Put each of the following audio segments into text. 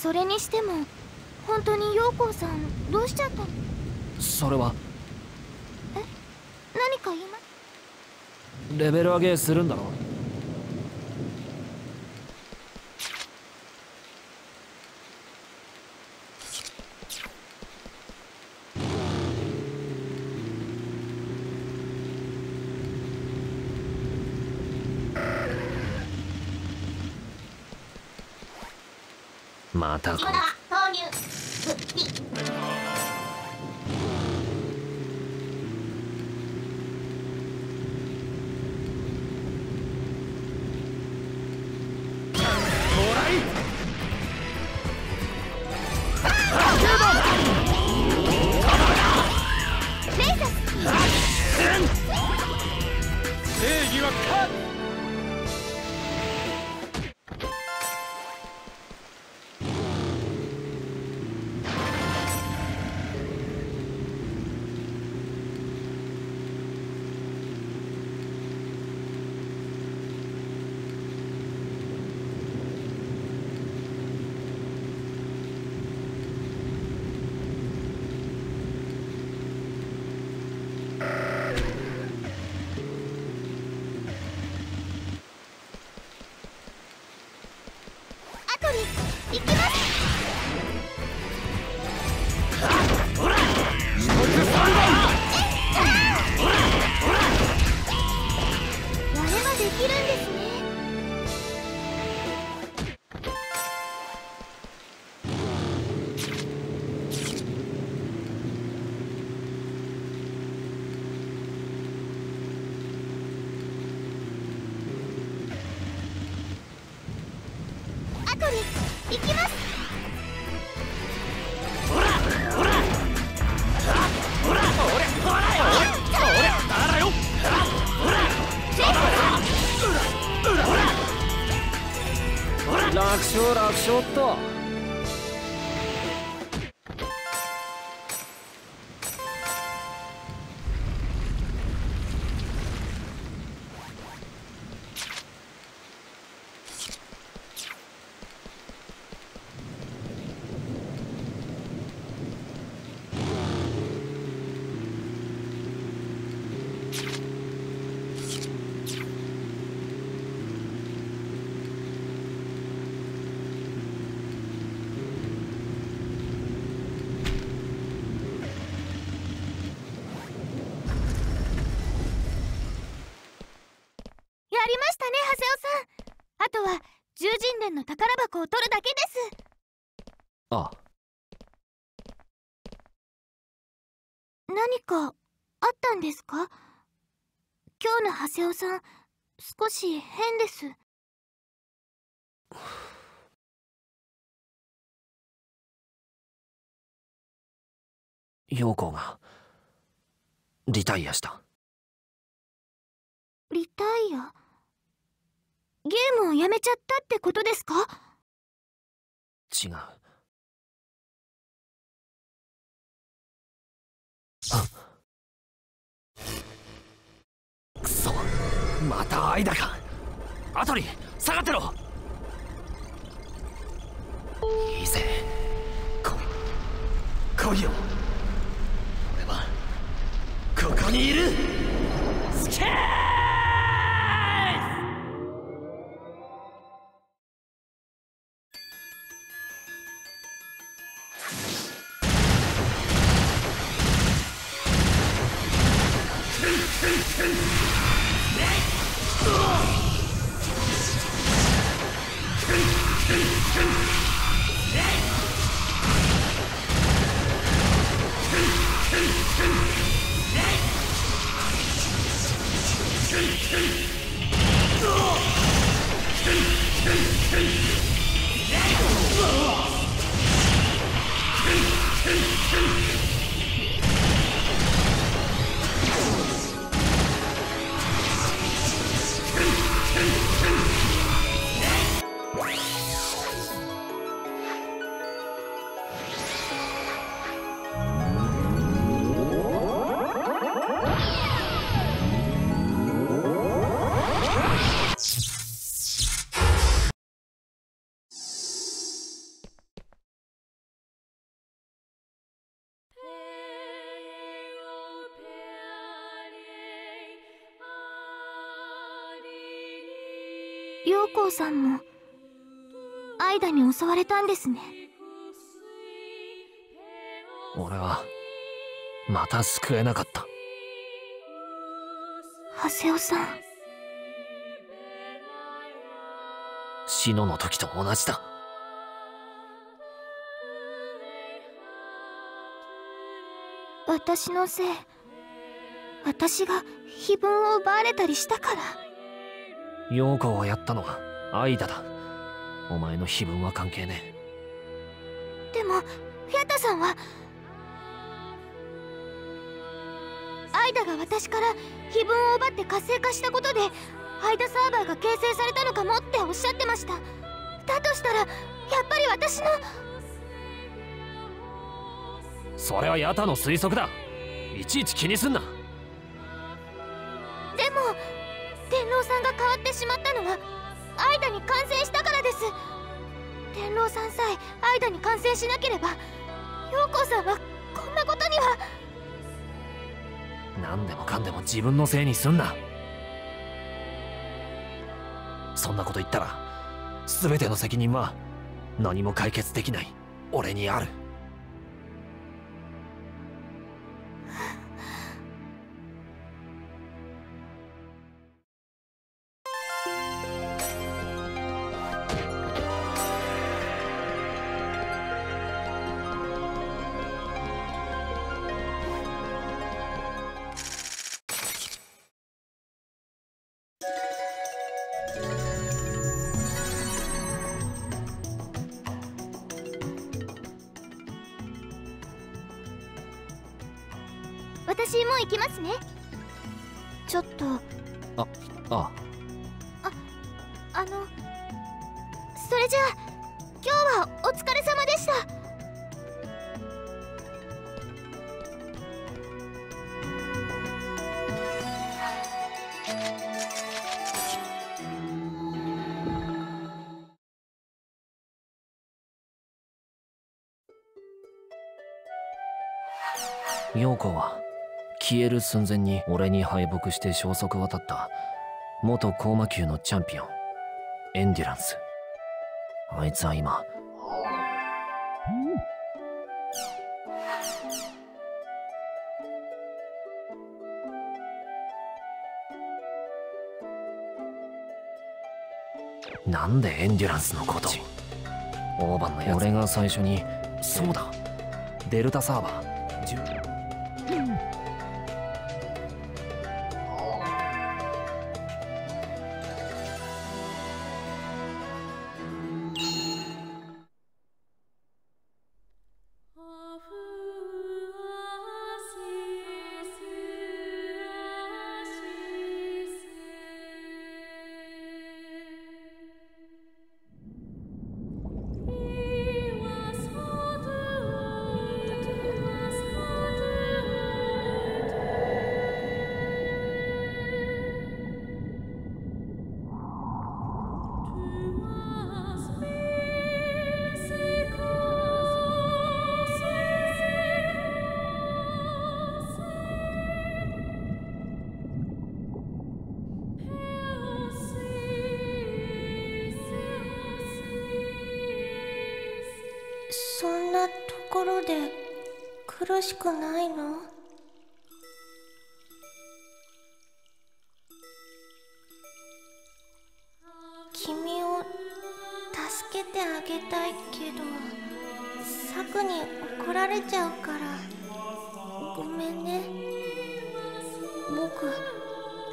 それにしても本当に陽光さんどうしちゃったの？それは。え？何か言いまレベル上げするんだろまたこ投入。復帰ちょっとの宝箱を取るだけです。あ。何かあったんですか？今日の長谷尾さん少し変です。陽子がリタイアした。リタイア？ゲームをやめちゃったってことですか？違う。くそ。また間か。アトリ下がってろ。いいぜ来い来いよ俺はここにいる。スケー Oh! 陽光さんもアイダに襲われたんですね。俺はまた救えなかった。ハセオさん。シノの時と同じだ。私のせい私が碑文を奪われたりしたから陽子をやったのはアイダだ。お前の碑文は関係ねでもフィアタさんはアイダが私から碑文を奪って活性化したことでアイダサーバーが形成されたのかもっておっしゃってました。だとしたらやっぱり私のそれはヤタの推測だ。いちいち気にすんなはアイダに感染したからです。天狼さんさえアイダに感染しなければ陽光さんはこんなことには。何でもかんでも自分のせいにすんな。そんなこと言ったら全ての責任は何も解決できない俺にある。私もう行きますね。ちょっと。あ。ああのそれじゃあ今日はお疲れ様でしたる寸前に俺に敗北して消息を絶った元高魔級のチャンピオンエンデュランス。あいつは今なんでエンデュランスのことオーバンのやつ俺が最初にそうだ。デルタサーバー。ろで苦しくないの？君を助けてあげたいけどサクに怒られちゃうから。ごめんね。僕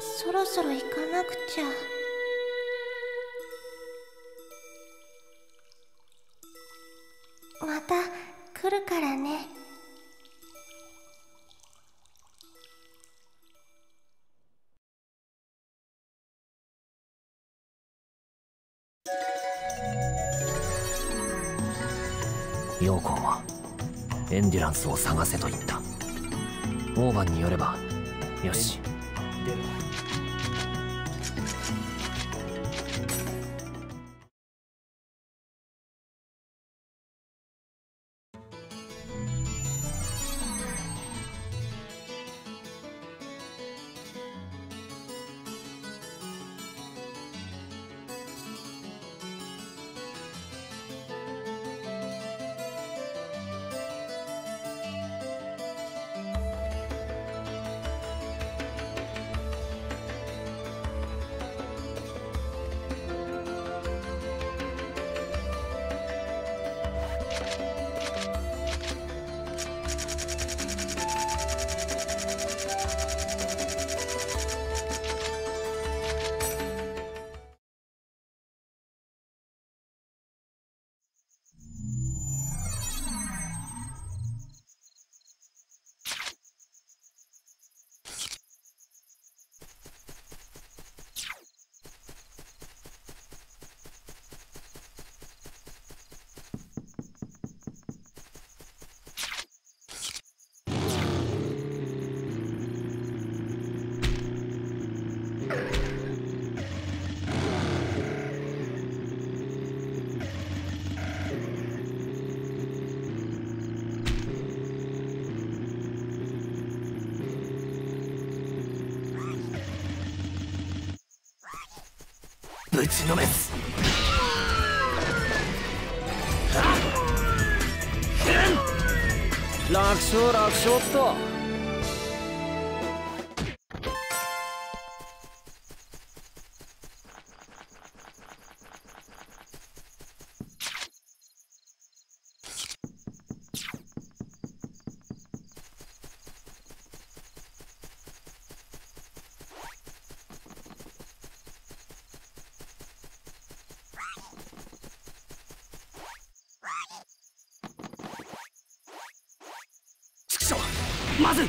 そろそろ行かなくちゃ。来るからね。陽光はエンデュランスを探せと言った。オーバンによればよしぶちのめす。楽勝楽勝っと。まず。ほ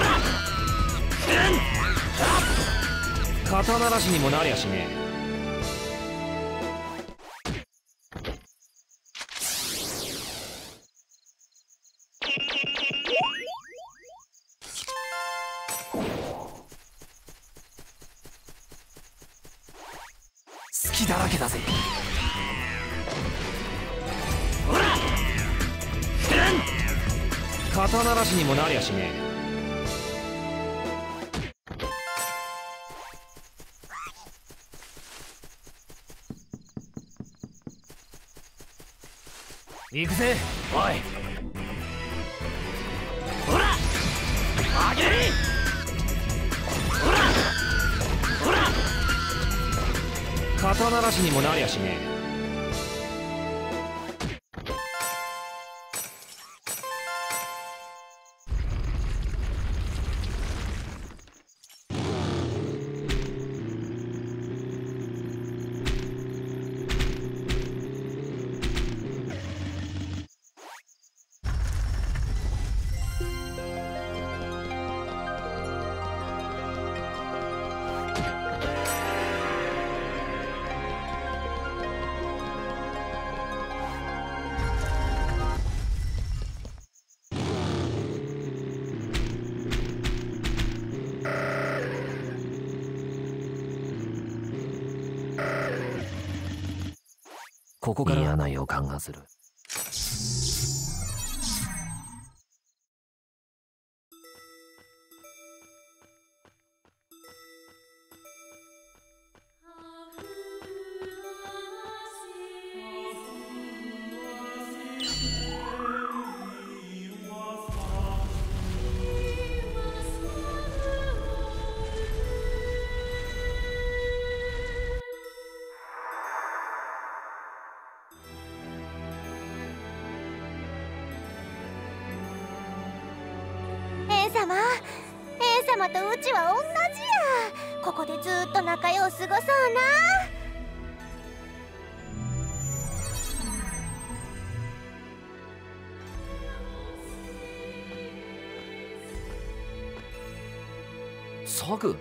ら。肩慣らしにもなりゃしねえ。隙だらけだぜ肩慣らしにもなりゃしねえ。行くぜおい。ほらあげるほらほら。肩慣らしにもなりゃしねえ。ここから嫌な予感がする。様とうちは同じや。ここでずっと仲良う過ごそうな。サグ。